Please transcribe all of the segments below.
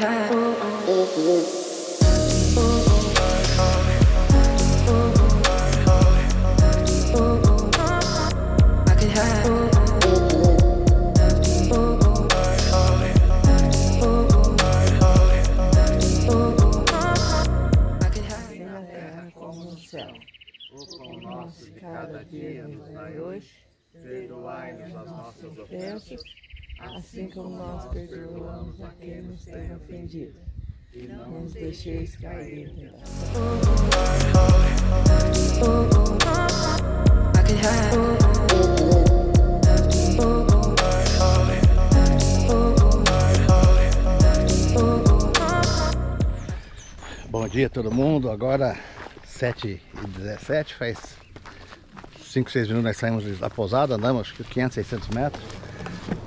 Yeah. Tem ofendido. e não nos deixeis cair em. Bom dia todo mundo, agora 7 e 17 faz 5, 6 minutos nós saímos da pousada, andamos acho que 500, 600 metros.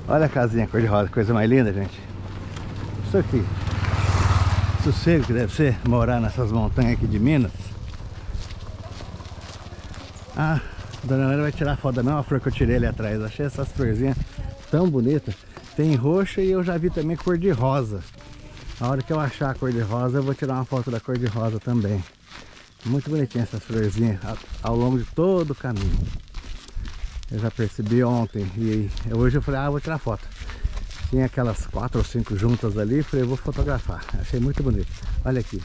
Olha a casinha cor-de-rosa, coisa mais linda, gente. Isso aqui, sossego que deve ser morar nessas montanhas aqui de Minas. Ah, a Dona Ana vai tirar foto da mesma flor que eu tirei ali atrás. Achei essas florzinhas tão bonitas. Tem roxa e eu já vi também cor-de-rosa. A hora que eu achar a cor de rosa, eu vou tirar uma foto da cor de rosa também. Muito bonitinha essas florzinhas a- ao longo de todo o caminho. Eu já percebi ontem e hoje eu falei, ah, vou tirar foto. Tinha aquelas quatro ou cinco juntas ali, falei, eu vou fotografar. Achei muito bonito. Olha aqui,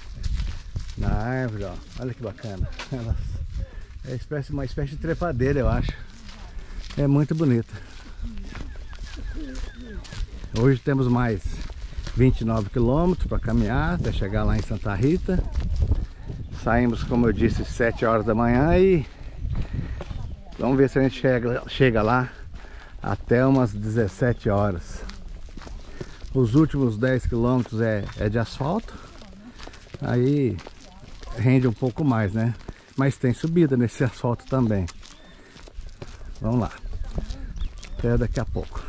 na árvore, ó. Olha que bacana. Elas, é espécie, uma espécie de trepadeira, eu acho. É muito bonita. Hoje temos mais 29 quilômetros para caminhar até chegar lá em Santa Rita. Saímos, como eu disse, 7 horas da manhã e vamos ver se a gente chega, chega lá até umas 17 horas. Os últimos 10 quilômetros é, é de asfalto, aí rende um pouco mais, né? Mas tem subida nesse asfalto também. Vamos lá, até daqui a pouco.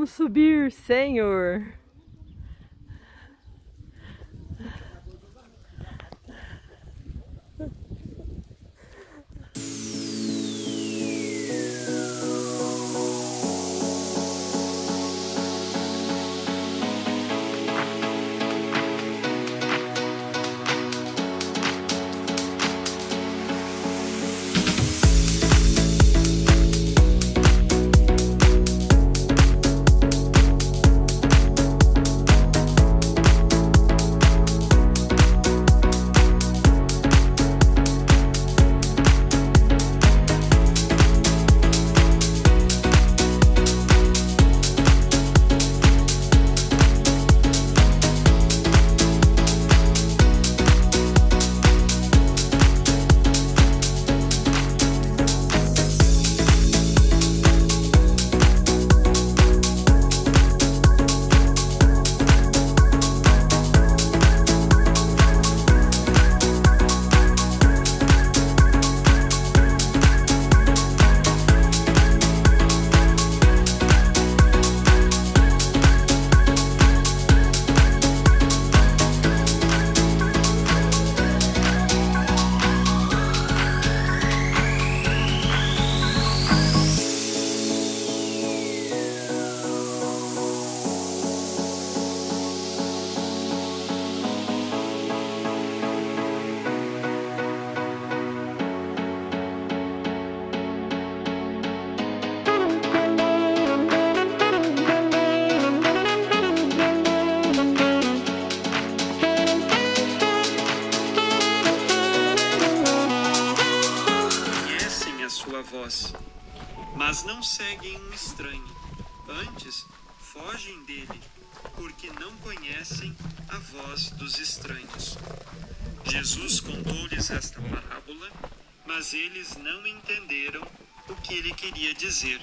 Vamos subir, Senhor. Seguem um estranho, antes fogem dele, porque não conhecem a voz dos estranhos. Jesus contou-lhes esta parábola, mas eles não entenderam o que ele queria dizer.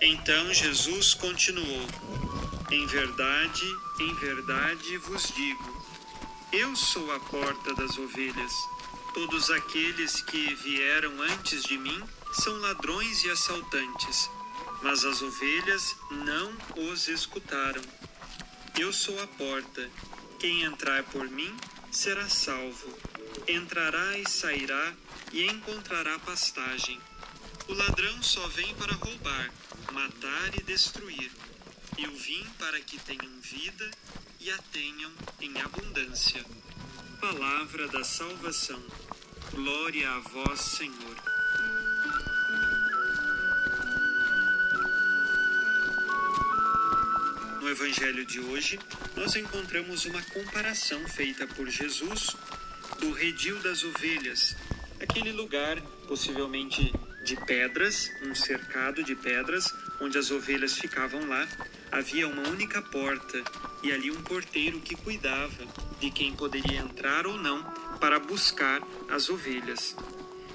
Então Jesus continuou: Em verdade, em verdade vos digo, eu sou a porta das ovelhas. Todos aqueles que vieram antes de mim são ladrões e assaltantes, mas as ovelhas não os escutaram. Eu sou a porta. Quem entrar por mim será salvo. Entrará e sairá e encontrará pastagem. O ladrão só vem para roubar, matar e destruir. Eu vim para que tenham vida e a tenham em abundância. Palavra da salvação. Glória a vós, Senhor. Evangelho de hoje, nós encontramos uma comparação feita por Jesus do redil das ovelhas, aquele lugar possivelmente de pedras, um cercado de pedras, onde as ovelhas ficavam lá. Havia uma única porta e ali um porteiro que cuidava de quem poderia entrar ou não para buscar as ovelhas.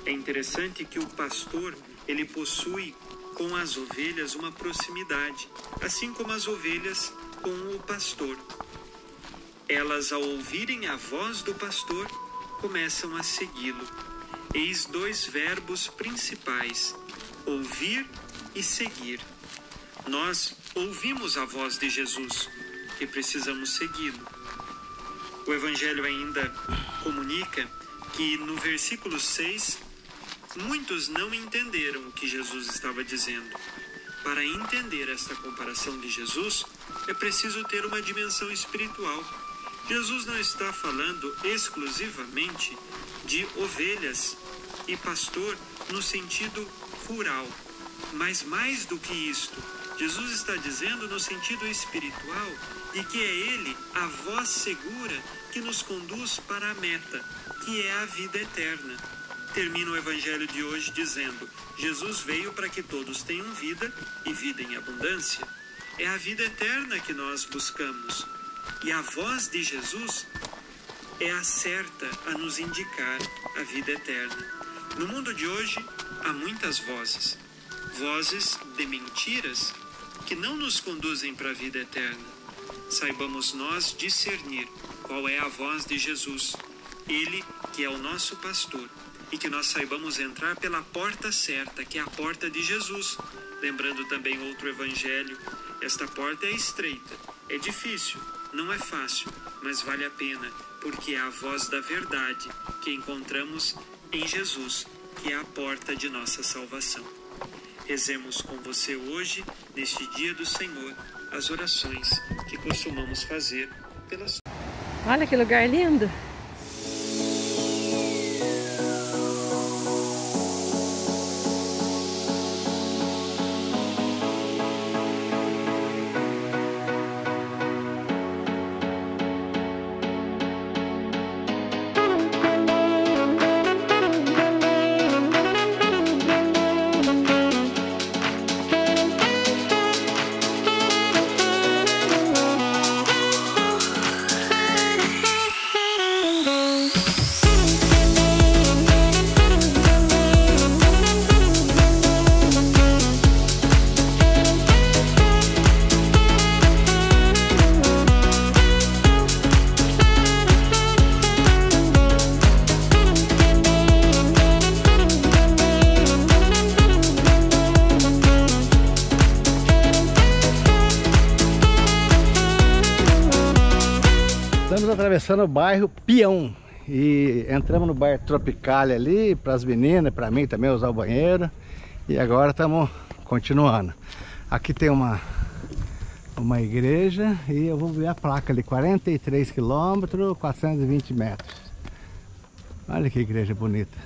É interessante que o pastor ele possui com as ovelhas uma proximidade, assim como as ovelhas com o pastor. Elas, ao ouvirem a voz do pastor, começam a segui-lo. Eis dois verbos principais: ouvir e seguir. Nós ouvimos a voz de Jesus e precisamos segui-lo. O Evangelho ainda comunica que no versículo 6 Muitos não entenderam o que Jesus estava dizendo. Para entender esta comparação de Jesus, é preciso ter uma dimensão espiritual. Jesus não está falando exclusivamente de ovelhas e pastor no sentido rural, mas mais do que isto, Jesus está dizendo no sentido espiritual de que é Ele a voz segura que nos conduz para a meta, que é a vida eterna termina o evangelho de hoje dizendo: Jesus veio para que todos tenham vida e vida em abundância. É a vida eterna que nós buscamos. E a voz de Jesus é a certa a nos indicar a vida eterna. No mundo de hoje há muitas vozes, vozes de mentiras que não nos conduzem para a vida eterna. Saibamos nós discernir qual é a voz de Jesus, ele que é o nosso pastor e que nós saibamos entrar pela porta certa, que é a porta de Jesus. Lembrando também outro evangelho, esta porta é estreita, é difícil, não é fácil, mas vale a pena, porque é a voz da verdade que encontramos em Jesus, que é a porta de nossa salvação. Rezemos com você hoje, neste dia do Senhor, as orações que costumamos fazer pela sua. Olha que lugar lindo. Atravessando o bairro Peão e entramos no bairro Tropical ali para as meninas, para mim também usar o banheiro e agora estamos continuando. Aqui tem uma uma igreja e eu vou ver a placa ali, 43 quilômetros, 420 metros. Olha que igreja bonita.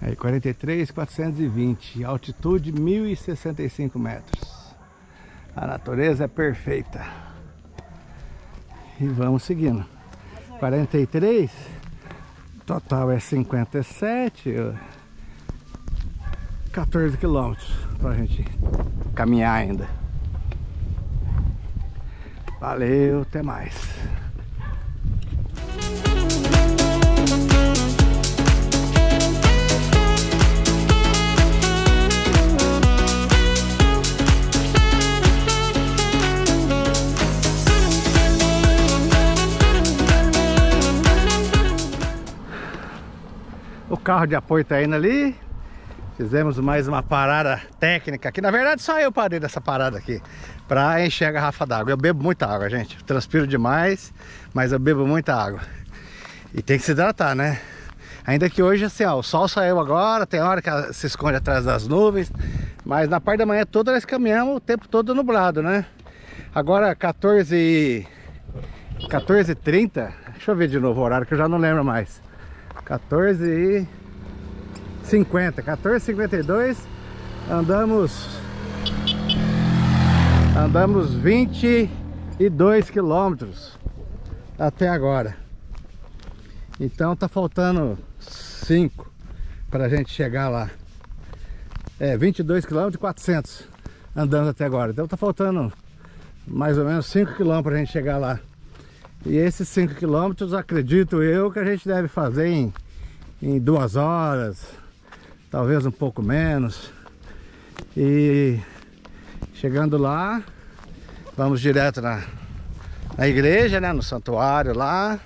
Aí 43, 420, altitude 1065 metros. A natureza é perfeita. E vamos seguindo. 43. Total é 57. ó. 14 quilômetros pra gente caminhar ainda. Valeu, até mais. Carro de apoio tá indo ali. Fizemos mais uma parada técnica aqui. Na verdade, só eu parei dessa parada aqui para encher a garrafa d'água. Eu bebo muita água, gente. Transpiro demais, mas eu bebo muita água. E tem que se hidratar, né? Ainda que hoje, assim, ó, o sol saiu agora, tem hora que se esconde atrás das nuvens, mas na parte da manhã toda nós caminhamos o tempo todo nublado, né? Agora 14 e 14h30, deixa eu ver de novo o horário que eu já não lembro mais. 14 e 50, 14h52, andamos andamos 22 quilômetros até agora. Então tá faltando 5 para a gente chegar lá. É, 22 quilômetros e 400 andando até agora. Então tá faltando mais ou menos 5 quilômetros para a gente chegar lá. E esses 5 quilômetros, acredito eu, que a gente deve fazer em, em duas horas, talvez um pouco menos. E chegando lá, vamos direto na, na igreja, né, no santuário lá.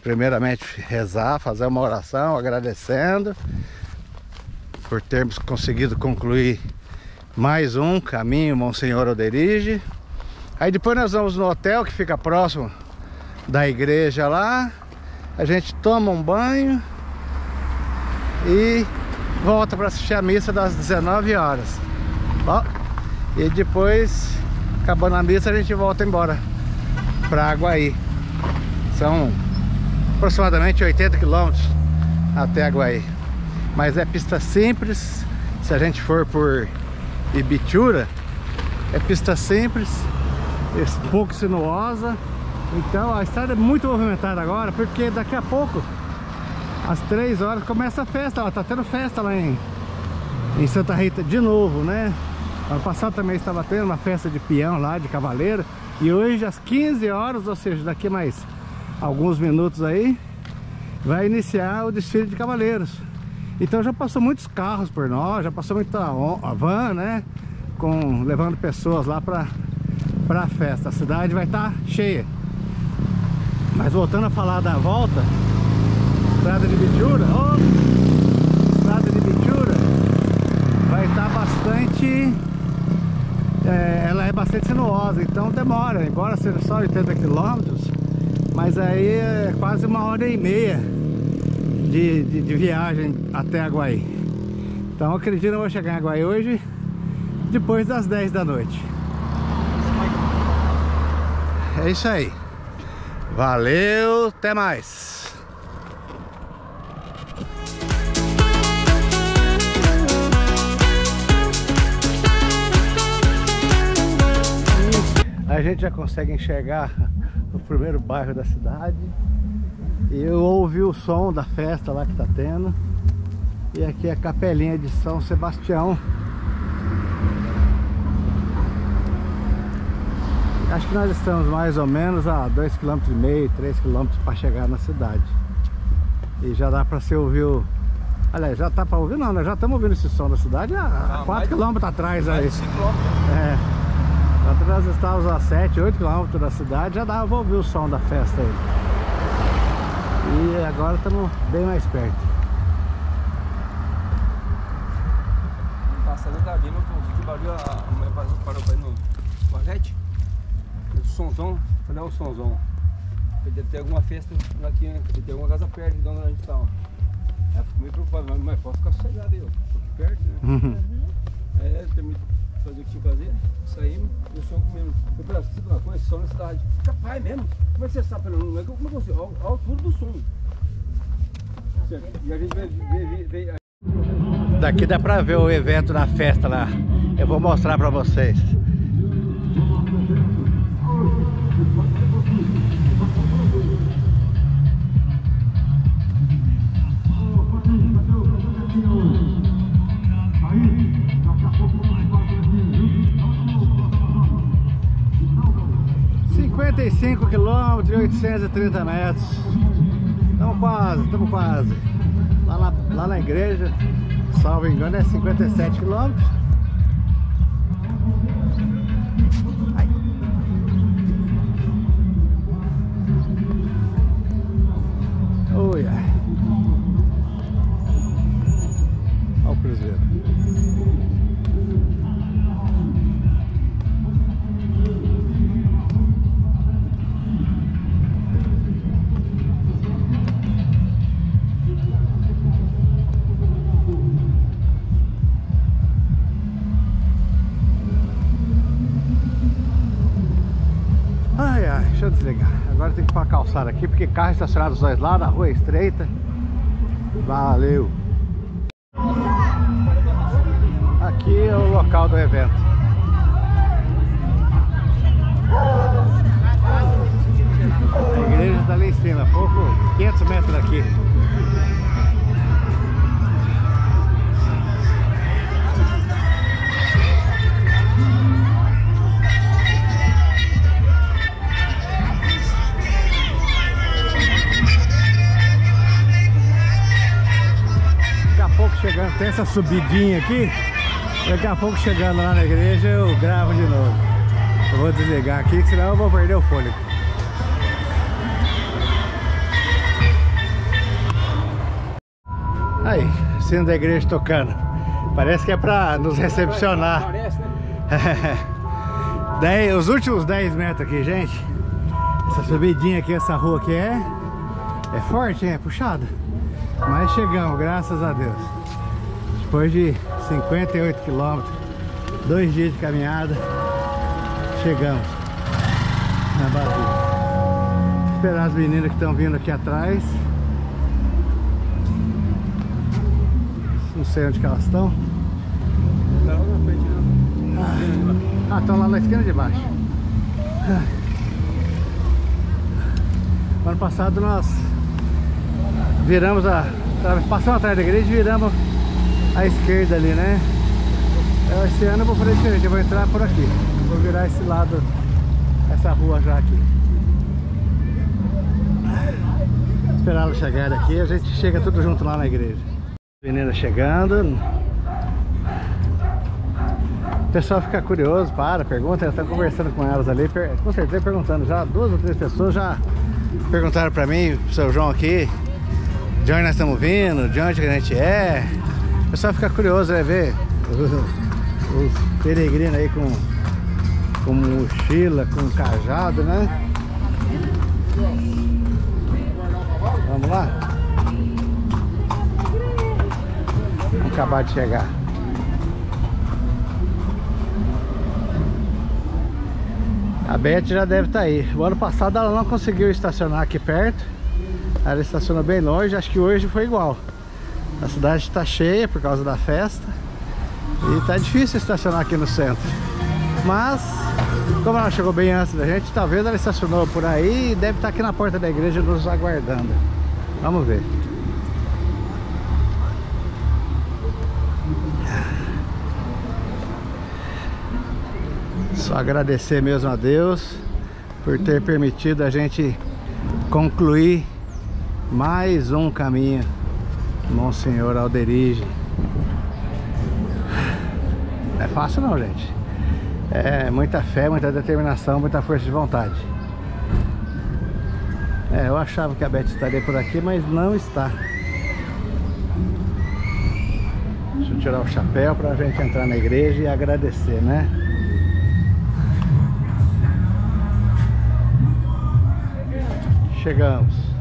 Primeiramente rezar, fazer uma oração agradecendo por termos conseguido concluir mais um caminho Monsenhor Alderige. Aí depois nós vamos no hotel que fica próximo da igreja lá. A gente toma um banho e volta para assistir a missa das 19 horas. Ó, e depois, acabando a missa, a gente volta embora para Aguaí. São aproximadamente 80 quilômetros até Aguaí. Mas é pista simples. Se a gente for por Ibitura, é pista simples, pouco sinuosa. Então a estrada é muito movimentada agora, porque daqui a pouco, às 3 horas, começa a festa. Ó, tá tendo festa lá em, em Santa Rita de novo, né? Ano passado também estava tendo uma festa de peão lá, de cavaleiro. E hoje às 15 horas, ou seja, daqui mais alguns minutos aí, vai iniciar o desfile de cavaleiros. Então já passou muitos carros por nós, já passou muita van, né? Com, levando pessoas lá para a festa. A cidade vai estar cheia. Mas voltando a falar da volta, estrada de Bitura, ó, estrada de Bitura vai estar bastante, é, ela é bastante sinuosa, então demora, embora seja só 80 quilômetros, mas aí é quase uma hora e meia de, de, de viagem até Aguaí. Então acredito que eu vou chegar em Aguaí hoje depois das 10 da noite. É isso aí. Valeu, até mais. A gente já consegue enxergar o primeiro bairro da cidade. Eu ouvi o som da festa lá que tá tendo. E aqui é a capelinha de São Sebastião. Acho que nós estamos mais ou menos a 2,5 km, 3 km para chegar na cidade. E já dá para se ouvir o... Aliás, já tá para ouvir não, nós já estamos ouvindo esse som da cidade há 4 km atrás aí. É. Quando nós estávamos a 7, 8 km da cidade, já dava para ouvir o som da festa aí. E agora estamos bem mais perto. Passando da cabine, eu que barulho, a mulher parou pra ir no toalete. O somzão, falei, ó, o somzão. Podia ter alguma festa lá aqui, né? Podia ter alguma casa perto de onde a gente tá, ó. Ela ficou meio preocupada, mas, pode ficar sossegado aí, ó. Tô aqui perto, né? Ela terminou de fazer o que tinha que fazer, saímos e o som comendo. Eu falei, você uma coisa, som na cidade. Capaz mesmo? Como é que você sabe? Falei, Não é que eu como é que você, a altura do som. E a gente veio, Daqui dá pra ver o evento na festa lá. Eu vou mostrar pra vocês. 55 quilômetros e 830 metros. Estamos quase, estamos quase. Lá na, lá na igreja, salvo engano, é 57 quilômetros. Oi, ai. Agora tem que ir pra calçada aqui, porque carro estacionado dos dois lados, a rua é estreita. Valeu! Aqui é o local do evento. A igreja está ali em cima, pouco, 500 metros daqui. Chegando, tem essa subidinha aqui. Daqui a pouco chegando lá na igreja eu gravo de novo. Eu vou desligar aqui, senão eu vou perder o fôlego. Aí, sino da igreja tocando. Parece que é pra nos recepcionar. Dez- os últimos 10 metros aqui, gente. Essa subidinha aqui, essa rua aqui é, é forte, é puxada. Mas chegamos, graças a Deus. Depois de 58 quilômetros, dois dias de caminhada, chegamos na Basílica. Esperar as meninas que estão vindo aqui atrás. Não sei onde elas estão. Ah, estão lá na esquina de baixo. Ano passado nós viramos a. Passamos atrás da igreja e viramos à esquerda ali, né? Eu, Esse ano eu vou fazer diferente, eu vou entrar por aqui. Vou virar esse lado, essa rua já aqui. Esperar ela chegar aqui, a gente chega tudo junto lá na igreja. Menina chegando, o pessoal fica curioso, para, pergunta, estão conversando com elas ali, com certeza perguntando já, duas ou três pessoas já perguntaram pra mim, pro seu João aqui, de onde nós estamos vindo, de onde a gente é. Pessoal fica curioso, né, ver os, os peregrinos aí com, com mochila, com cajado, né? Vamos lá? Vamos acabar de chegar. A Beth já deve estar aí. O ano passado ela não conseguiu estacionar aqui perto. Ela estacionou bem longe, acho que hoje foi igual. A cidade está cheia por causa da festa. E tá difícil estacionar aqui no centro. Mas, como ela chegou bem antes da gente, talvez ela estacionou por aí e deve estar aqui na porta da igreja nos aguardando. Vamos ver. Só agradecer mesmo a Deus por ter permitido a gente concluir mais um caminho Monsenhor Alderige. Não é fácil não, gente. É muita fé, muita determinação, muita força de vontade. É, eu achava que a Beth estaria por aqui, mas não está. Deixa eu tirar o chapéu para a gente entrar na igreja e agradecer, né? Chegamos.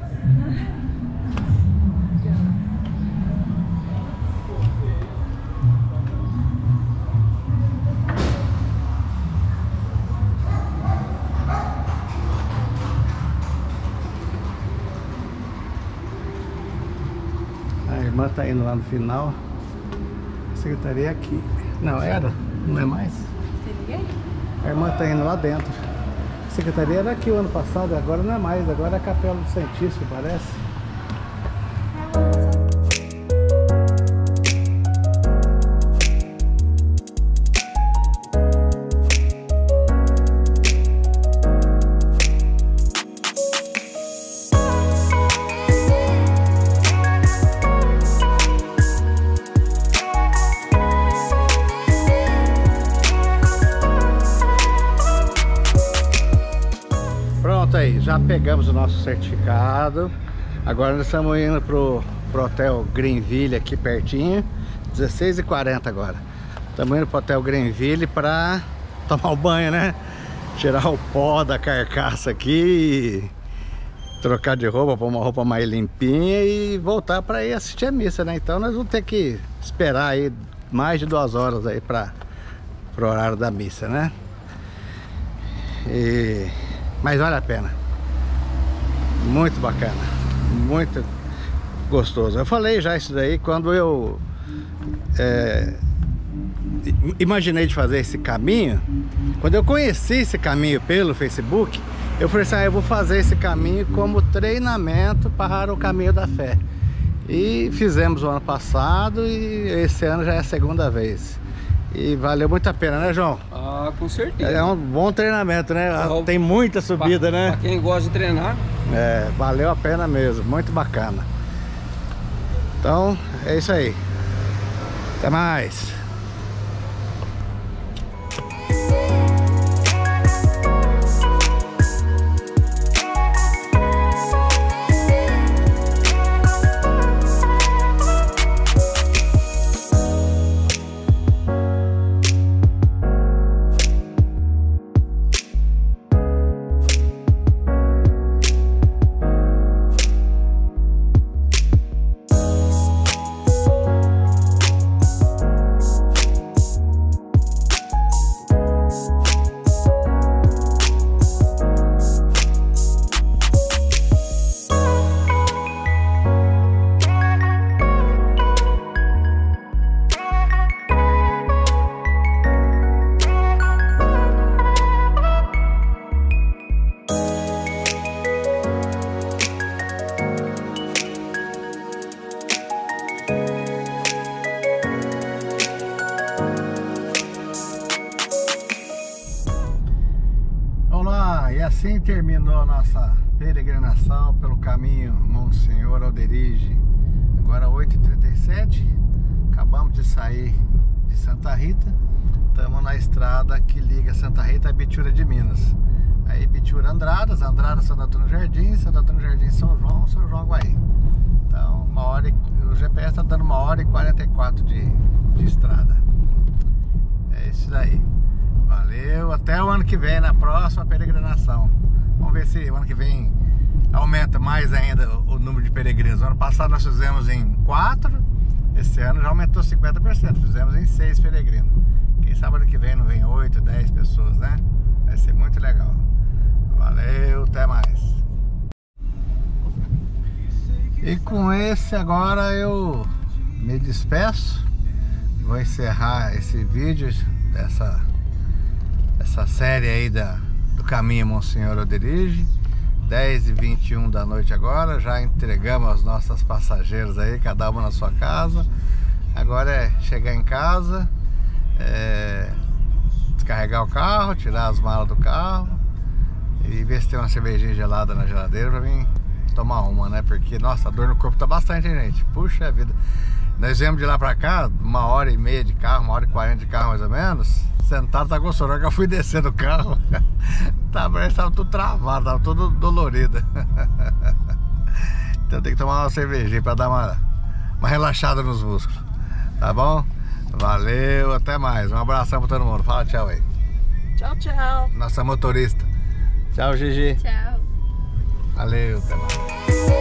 Irmã tá indo lá no final. A secretaria é aqui. Não, era? Não é mais? A irmã tá indo lá dentro. A secretaria era aqui o ano passado, agora não é mais, agora é a Capela do Santíssimo, parece. Pegamos o nosso certificado. Agora nós estamos indo pro, pro hotel Greenville aqui pertinho. 16h40 agora. Estamos indo pro hotel Greenville para tomar o banho, né? Tirar o pó da carcaça aqui, trocar de roupa para uma roupa mais limpinha e voltar para ir assistir a missa, né? Então nós vamos ter que esperar aí mais de duas horas aí para o horário da missa, né? E... Mas vale a pena. Muito bacana. Muito gostoso. Eu falei já isso daí quando eu é, imaginei de fazer esse caminho. Quando eu conheci esse caminho pelo Facebook, eu falei assim, ah, eu vou fazer esse caminho como treinamento para o caminho da fé. E fizemos o ano passado e esse ano já é a segunda vez. E valeu muito a pena, né, João? Ah, com certeza. É um bom treinamento, né? Bom. Tem muita subida, Pra- né? Pra quem gosta de treinar, É, valeu a pena mesmo, muito bacana. Então, é isso aí. Até mais. Assim terminou a nossa peregrinação pelo caminho Monsenhor Alderige. Agora 8h37, acabamos de sair de Santa Rita, estamos na estrada que liga Santa Rita a Bitura de Minas. Aí Bitura Andradas, Andradas São Antônio Jardim, São Antônio Jardim São João, São João Guaí. Então, uma hora e, o GPS está dando uma hora e 44 de, de estrada. É isso daí. Valeu, até o ano que vem, na próxima peregrinação. Vamos ver se o ano que vem aumenta mais ainda o, número de peregrinos. Ano passado nós fizemos em 4, esse ano já aumentou 50%, fizemos em 6 peregrinos. Quem sabe ano que vem não vem 8, 10 pessoas, né? Vai ser muito legal. Valeu, até mais. E com esse agora eu me despeço. Vou encerrar esse vídeo dessa essa série aí da, do caminho Monsenhor Oderige 10 e 21 da noite agora já entregamos as nossas passageiras aí cada uma na sua casa. Agora é chegar em casa é, descarregar o carro tirar as malas do carro e ver se tem uma cervejinha gelada na geladeira pra mim tomar uma né? Porque nossa a dor no corpo tá bastante hein, gente? Puxa vida. Nós viemos de lá pra cá, uma hora e meia de carro, uma hora e quarenta de carro mais ou menos. Sentado tá hora que eu fui descer do carro, tá, parece que tava tudo travado, tava tudo dolorido. Então tem que tomar uma cervejinha pra dar uma, uma relaxada nos músculos. Tá bom? Valeu, até mais. Um abração pra todo mundo. Fala tchau aí. Tchau, tchau. Nossa motorista. Tchau, Gigi. Tchau. Valeu, até mais.